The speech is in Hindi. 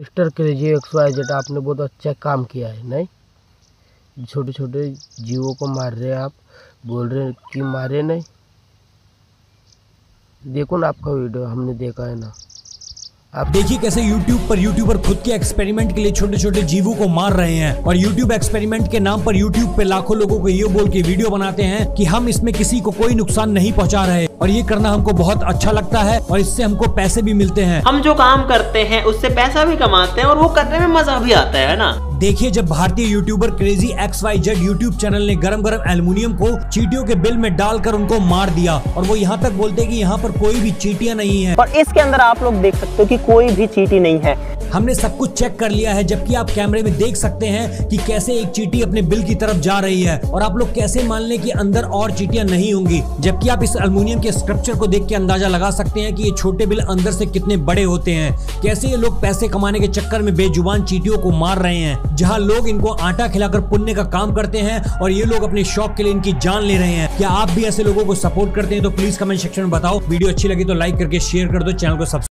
Mister crazy X Y Z आपने बहुत अच्छा काम किया है, नहीं? छोटे छोटे जीवों को मार रहे हैं आप, बोल रहे हैं कि मारे नहीं। देखो ना आपका वीडियो, हमने देखा है ना। आप देखिए कैसे YouTube पर यूट्यूबर खुद के एक्सपेरिमेंट के लिए छोटे छोटे जीवों को मार रहे हैं। और YouTube एक्सपेरिमेंट के नाम पर YouTube पे लाखों लोगों को ये बोल के वीडियो बनाते हैं कि हम इसमें किसी को कोई नुकसान नहीं पहुँचा रहे। और ये करना हमको बहुत अच्छा लगता है और इससे हमको पैसे भी मिलते हैं। हम जो काम करते हैं उससे पैसा भी कमाते हैं और वो करने में मज़ा भी आता है ना? देखिए जब भारतीय YouTuber crazy X Y Z YouTube channel ने गरम गरम एल्युमिनियम को चीटियों के बिल में डालकर उनको मार दिया और वो यहाँ तक बोलते हैं कि यहाँ पर कोई भी चीटियाँ नहीं है। और इसके अंदर आप लोग देख सकते हो कि कोई भी चीटी नहीं है। हमने सब कुछ चेक कर लिया है जबकि आप कैमरे में देख सकते हैं कि कैसे एक चीटी अपने बिल की तरफ़ जा रही है और आप लोग कैसे मान लें कि अंदर और चीटियाँ नहीं होंगी जबकि आप इस अल्मोनियम के स्ट्रक्चर को देख के अंदाज़ा लगा सकते हैं कि ये छोटे बिल अंदर से कितने बड़े होते हैं। कैसे ये लोग पैसे कमाने के चक्कर में बेजुबान चीटियों को मार रहे हैं, जहाँ लोग इनको आटा खिलाकर पुण्य का काम करते हैं और ये लोग अपने शौक के लिए इनकी जान ले रहे हैं। क्या आप भी ऐसे लोगों को सपोर्ट करते हैं तो प्लीज़ कमेंट सेक्शन में बताओ। वीडियो अच्छी लगी तो लाइक करके शेयर कर दो चैनल को सब्सक्राइब